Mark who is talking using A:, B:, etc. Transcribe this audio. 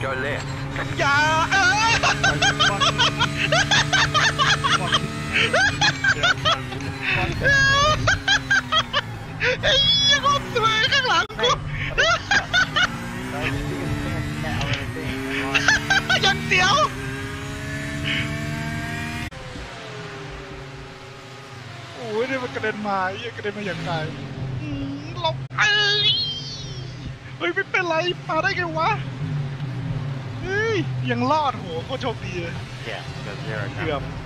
A: Go left.
B: อย่าเอ้ยไอ้เหี้ยคนสวยข้างหลังกูยังเสียว โอ้ยเนี่ยมันกระเด็นมาไอ้เหี้ยกระเด็นมาอย่างไกลอืมหลบเอ้ยเฮ้ยไม่เป็นไรมาได้ไงวะเฮ้ ยยังรอดโหโคตรโชคดีเลย
A: Yeah, go zero.
B: เกือบ